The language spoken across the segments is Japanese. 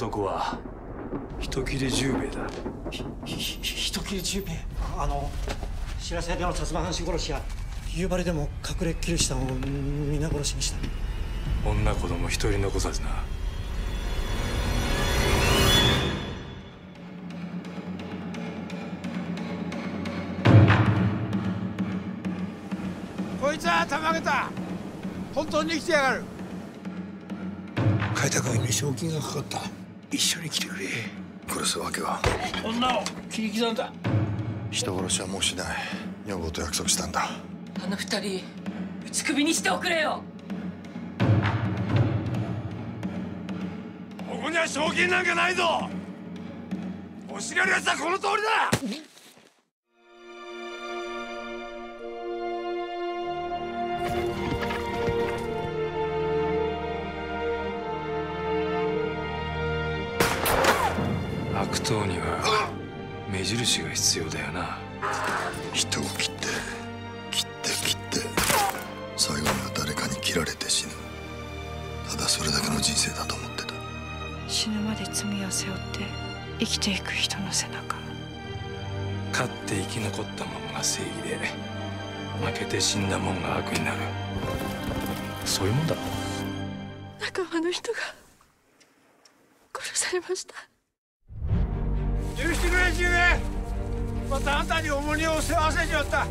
男は人切れ十兵衛だ。人切れ十兵衛あの白瀬での薩摩藩士殺しや夕張でも隠れキリシタンを皆殺しにした女子供一人残さずなこいつはたまげた本当に生きてやがる開拓に賞金がかかった一緒に来てくれ。殺すわけは。女を切り刻んだ。人殺しはもうしない。女房と約束したんだ。あの二人打ち首にしておくれよ。ここには賞金なんかないぞ。欲しがるやつはこの通りだ悪党には目印が必要だよな。人を切って切って切って最後には誰かに切られて死ぬ。ただそれだけの人生だと思ってた。死ぬまで罪を背負って生きていく人の背中。勝って生き残ったもんが正義で負けて死んだもんが悪になる。そういうもんだ。ろ仲間の人が殺されました許してくれ十兵衛またあんたに重荷を背負わせちまった。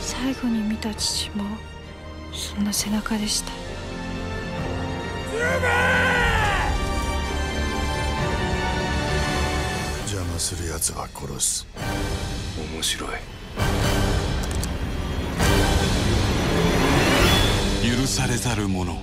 最後に見た父もそんな背中でした。邪魔する奴は殺す。面白いされざる者